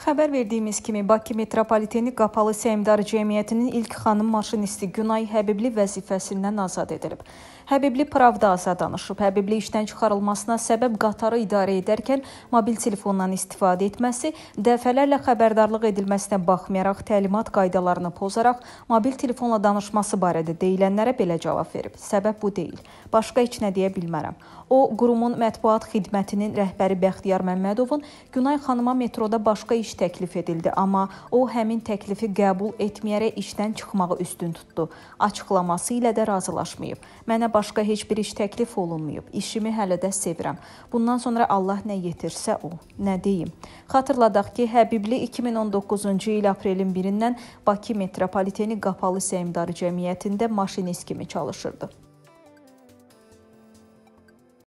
Xəbər verdiyimiz kimi Bakı Metropoliteni Qapalı Səhmdar Cəmiyyətinin ilk xanım maşinisti Günay Həbibli vəzifəsindən azad edilib. Həbibli Pravda aza danışıb. Həbibli işdən çıxarılmasına səbəb qatarı idarə edərkən mobil telefondan istifadə etməsi, dəfələrlə xəbərdarlıq edilməsinə baxmayaraq təlimat qaydalarını pozaraq mobil telefonla danışması barədə deyilənlərə belə cavab verib. Səbəb bu deyil. Başqa heç nə deyə bilmərəm. O, qurumun mətbuat xidmətinin rəhbəri Bəxtiyar Məmmədovun Günay xanıma metroda başqa iş təklif edildi, amma o həmin təklifi qəbul etməyərək işdən çıxmağı üstün tutdu. Açıqlaması ilə də razılaşmayıb. Mənə başqa heç bir iş təklif olunmayıb. İşimi hələ də sevirəm. Bundan sonra Allah nə yetirsə o, nə deyim. Xatırladaq ki, Həbibli 2019-cu il aprelin 1-dən Bakı metropoliteni Qapalı Səhmdar Cəmiyyətində maşinist kimi çalışırdı.